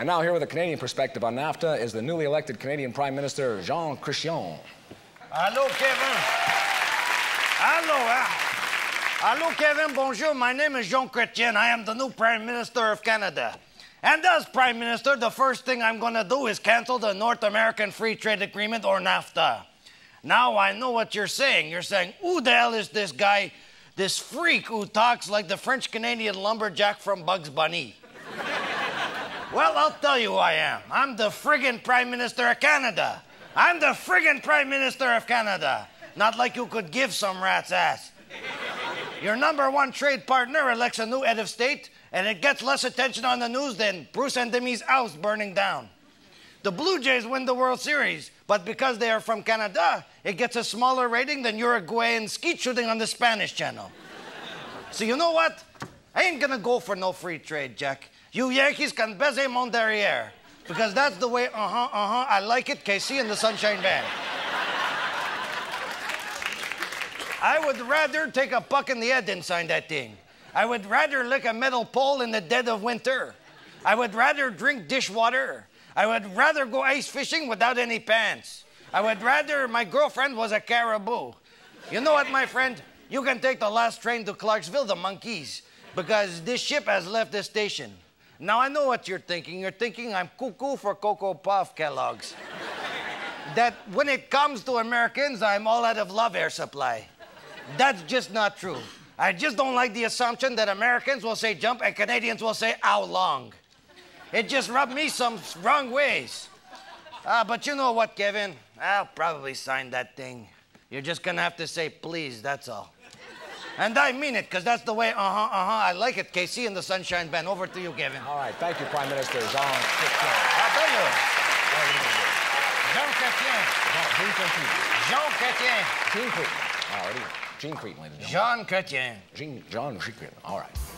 And now, here with a Canadian perspective on NAFTA is the newly elected Canadian Prime Minister, Jean Chrétien. Hello, Kevin. Hello, uh, hello, Kevin. Bonjour. My name is Jean Chrétien. I am the new Prime Minister of Canada. And as Prime Minister, the first thing I'm going to do is cancel the North American Free Trade Agreement, or NAFTA. Now I know what you're saying. You're saying, who the hell is this guy, this freak who talks like the French Canadian lumberjack from Bugs Bunny? Well, I'll tell you who I am. I'm the friggin' Prime Minister of Canada. I'm the friggin' Prime Minister of Canada. Not like you could give some rat's ass. Your number one trade partner elects a new head of state, and it gets less attention on the news than Bruce and Demi's house burning down. The Blue Jays win the World Series, but because they are from Canada, it gets a smaller rating than Uruguayan skeet shooting on the Spanish channel. so you know what? I ain't gonna go for no free trade, Jack. You Yankees can baiser mon derrière. Because that's the way, uh-huh, uh-huh, I like it, KC and the Sunshine Band. I would rather take a buck in the head than sign that thing. I would rather lick a metal pole in the dead of winter. I would rather drink dishwater. I would rather go ice fishing without any pants. I would rather my girlfriend was a caribou. You know what, my friend? You can take the last train to Clarksville, the Monkees, because this ship has left the station. Now I know what you're thinking. You're thinking I'm cuckoo for Cocoa Puff, Kellogg's. that when it comes to Americans, I'm all out of love air supply. That's just not true. I just don't like the assumption that Americans will say jump and Canadians will say how long. It just rubbed me some wrong ways. Uh, but you know what, Kevin? I'll probably sign that thing. You're just gonna have to say please, that's all. And I mean it, because that's the way, uh-huh, uh-huh, I like it. KC and the Sunshine Band. Over to you, Kevin. All right, thank you, Prime Minister Jean Chrétien. How are you? Jean Chrétien. Jean Chrétien. Jean Chrétien. Jean Chrétien. Jean Chrétien, Jean Chrétien. Jean, Jean Chrétien. All right.